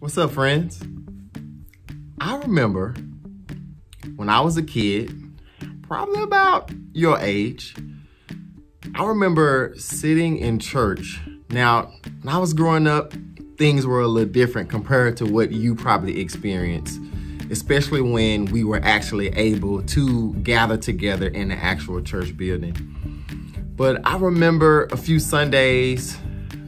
What's up, friends? I remember when I was a kid, probably about your age, I remember sitting in church. Now, when I was growing up, things were a little different compared to what you probably experienced, especially when we were actually able to gather together in the actual church building. But I remember a few Sundays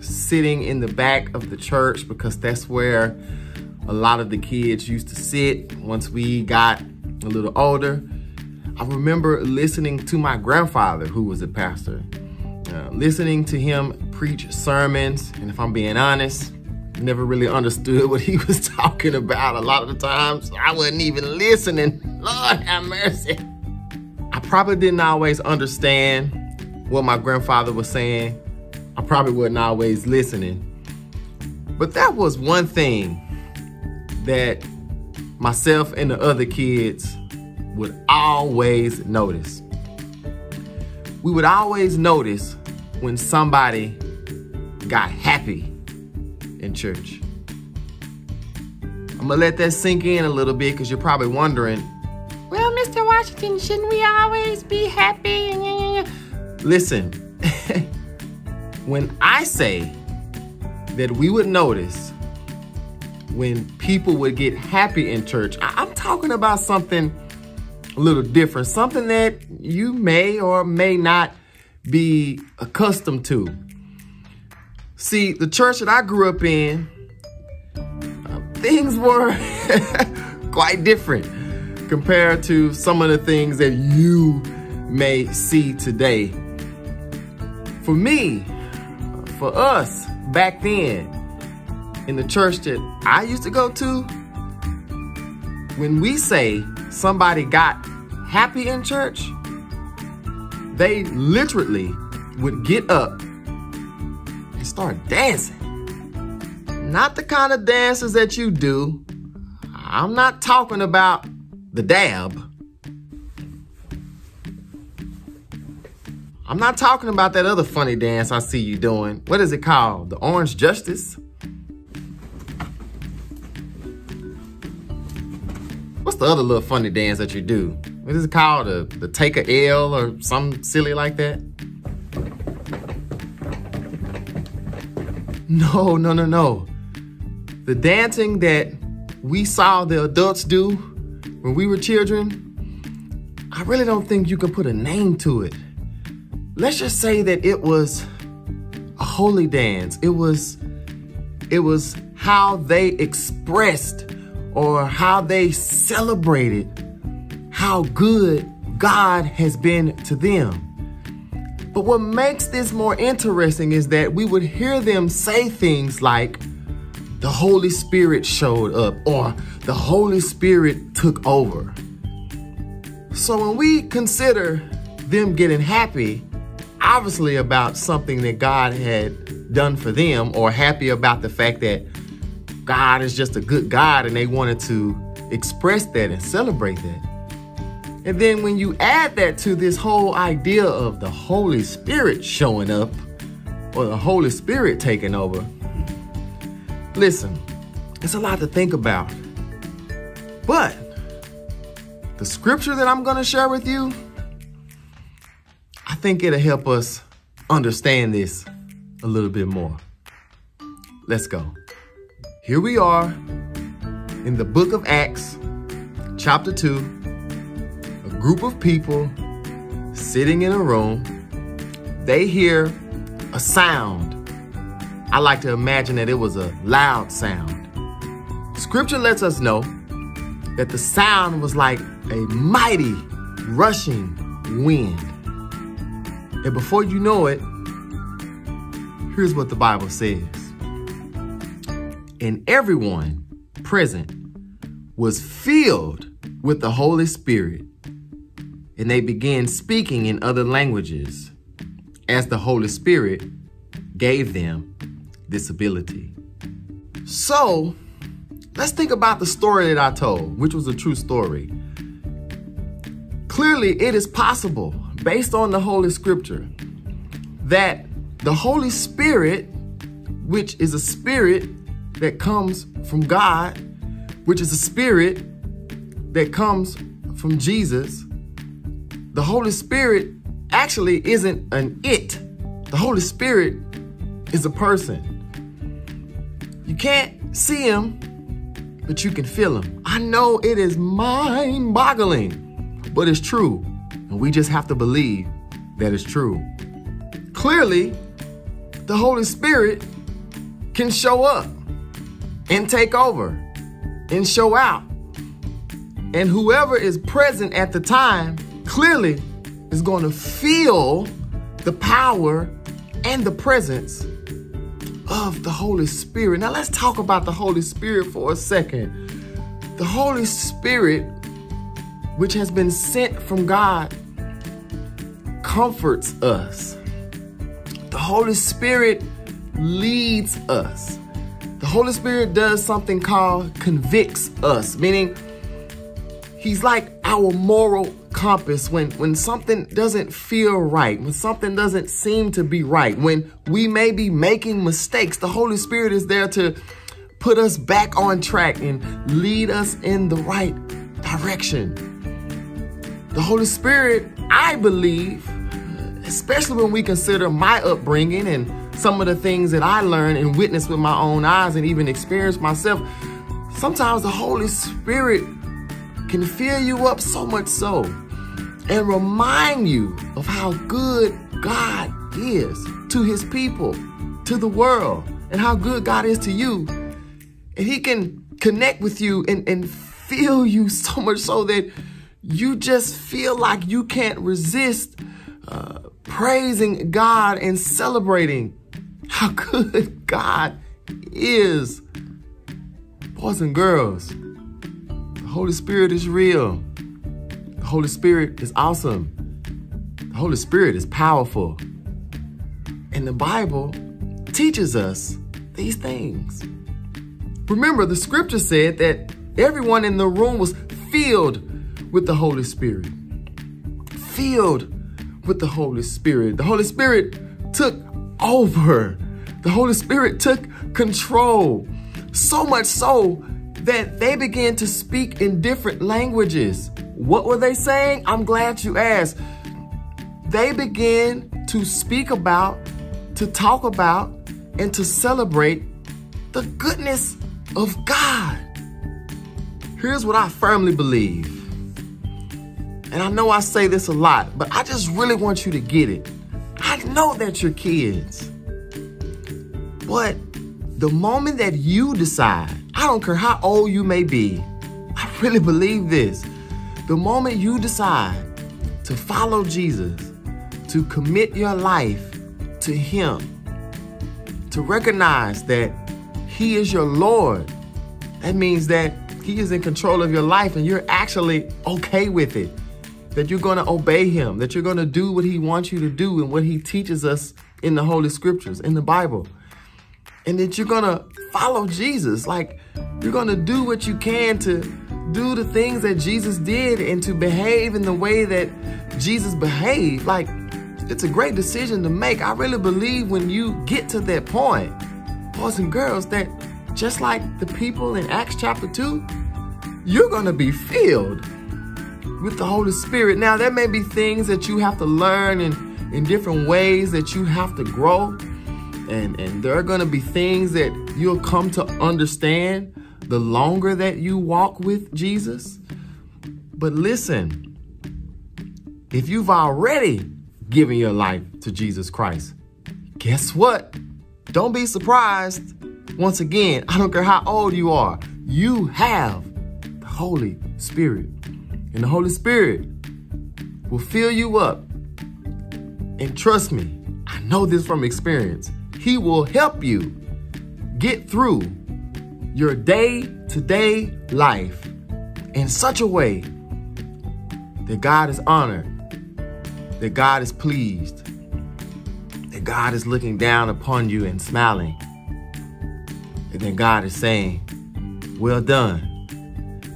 sitting in the back of the church because that's where a lot of the kids used to sit once we got a little older. I remember listening to my grandfather, who was a pastor, uh, listening to him preach sermons. And if I'm being honest, never really understood what he was talking about. A lot of the times I wasn't even listening. Lord have mercy. I probably didn't always understand what my grandfather was saying. I probably wasn't always listening. But that was one thing that myself and the other kids would always notice. We would always notice when somebody got happy in church. I'm gonna let that sink in a little bit because you're probably wondering, well, Mr. Washington, shouldn't we always be happy? Listen, when I say that we would notice when people would get happy in church, I- am talking about something a little different, something that you may or may not be accustomed to. See, the church that I grew up in, uh, things were quite different compared to some of the things that you may see today for me, for us back then, in the church that I used to go to, when we say somebody got happy in church, they literally would get up and start dancing. Not the kind of dances that you do. I'm not talking about the dab. I'm not talking about that other funny dance I see you doing. What is it called? The Orange Justice? What's the other little funny dance that you do? What is it called? The, the take a L or something silly like that? No, no, no, no. The dancing that we saw the adults do when we were children, I really don't think you can put a name to it let's just say that it was a holy dance. It was it was how they expressed or how they celebrated how good God has been to them. But what makes this more interesting is that we would hear them say things like, the Holy Spirit showed up or the Holy Spirit took over. So when we consider them getting happy, obviously about something that God had done for them or happy about the fact that God is just a good God and they wanted to express that and celebrate that. And then when you add that to this whole idea of the Holy Spirit showing up or the Holy Spirit taking over, listen, it's a lot to think about. But the scripture that I'm going to share with you think it'll help us understand this a little bit more. Let's go. Here we are in the book of Acts, chapter 2. A group of people sitting in a room. They hear a sound. I like to imagine that it was a loud sound. Scripture lets us know that the sound was like a mighty rushing wind. And before you know it, here's what the Bible says. And everyone present was filled with the Holy Spirit, and they began speaking in other languages as the Holy Spirit gave them this ability. So, let's think about the story that I told, which was a true story. Clearly, it is possible based on the Holy Scripture that the Holy Spirit, which is a spirit, that comes from God, which is a spirit that comes from Jesus, the Holy Spirit actually isn't an it. The Holy Spirit is a person. You can't see him, but you can feel him. I know it is mind boggling, but it's true. And we just have to believe that it's true. Clearly, the Holy Spirit can show up and take over and show out. And whoever is present at the time clearly is going to feel the power and the presence of the Holy Spirit. Now, let's talk about the Holy Spirit for a second. The Holy Spirit, which has been sent from God, comforts us. The Holy Spirit leads us. The Holy Spirit does something called convicts us, meaning He's like our moral compass when, when something doesn't feel right, when something doesn't seem to be right, when we may be making mistakes. The Holy Spirit is there to put us back on track and lead us in the right direction. The Holy Spirit, I believe, especially when we consider my upbringing and some of the things that I learned and witnessed with my own eyes and even experienced myself, sometimes the Holy Spirit can fill you up so much so and remind you of how good God is to his people, to the world, and how good God is to you. And he can connect with you and, and feel you so much so that you just feel like you can't resist uh, praising God and celebrating how good God is. Boys and girls, the Holy Spirit is real. The Holy Spirit is awesome. The Holy Spirit is powerful. And the Bible teaches us these things. Remember, the scripture said that everyone in the room was filled with the Holy Spirit. Filled with the Holy Spirit. The Holy Spirit took over. The Holy Spirit took control. So much so that they began to speak in different languages. What were they saying? I'm glad you asked. They began to speak about, to talk about, and to celebrate the goodness of God. Here's what I firmly believe. And I know I say this a lot, but I just really want you to get it. I know that you're kids. But the moment that you decide I don't care how old you may be. I really believe this. The moment you decide to follow Jesus, to commit your life to Him, to recognize that He is your Lord, that means that He is in control of your life and you're actually okay with it. That you're going to obey Him, that you're going to do what He wants you to do and what He teaches us in the Holy Scriptures, in the Bible. And that you're going to follow Jesus. Like, you're going to do what you can to do the things that Jesus did and to behave in the way that Jesus behaved. Like, it's a great decision to make. I really believe when you get to that point, boys and girls, that just like the people in Acts chapter 2, you're going to be filled with the Holy Spirit. Now, there may be things that you have to learn in, in different ways that you have to grow. And, and there are going to be things that you'll come to understand the longer that you walk with Jesus. But listen, if you've already given your life to Jesus Christ, guess what? Don't be surprised. Once again, I don't care how old you are, you have the Holy Spirit. And the Holy Spirit will fill you up. And trust me, I know this from experience. He will help you get through your day to day life in such a way that God is honored, that God is pleased, that God is looking down upon you and smiling, and then God is saying, Well done.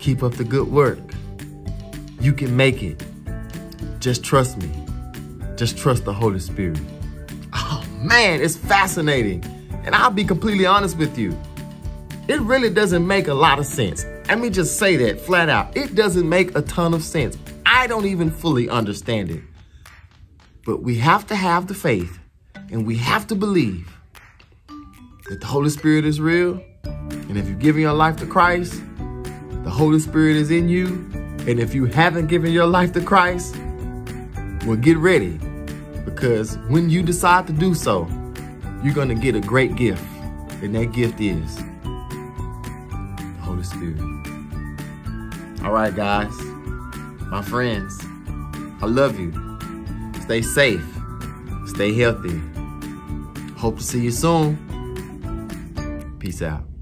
Keep up the good work. You can make it. Just trust me. Just trust the Holy Spirit. Oh man, it's fascinating. And I'll be completely honest with you. It really doesn't make a lot of sense. Let me just say that flat out. It doesn't make a ton of sense. I don't even fully understand it. But we have to have the faith and we have to believe that the Holy Spirit is real. And if you're giving your life to Christ, the Holy Spirit is in you. And if you haven't given your life to Christ, well, get ready because when you decide to do so, you're going to get a great gift. And that gift is the Holy Spirit. All right, guys, my friends, I love you. Stay safe, stay healthy. Hope to see you soon. Peace out.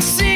Sing